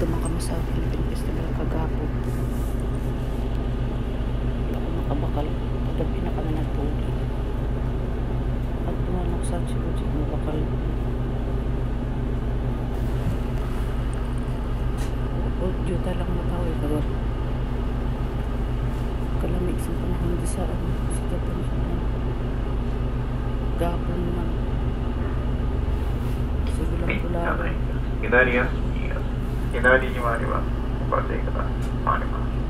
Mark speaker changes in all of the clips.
Speaker 1: duman kami sa Philippine Festival kagapo hindi ako makabakal pagabi na kami nagpuli at duman ako sa Chibuchi makabakal audio talang mataw eh pero kalamig sa panahon di sa ano sa tapon gapon naman sige lang pula
Speaker 2: Inanias 左に回ります。こ注から
Speaker 3: ださい。回りま
Speaker 2: す。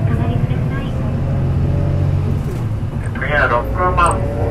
Speaker 2: Yeah, Come on.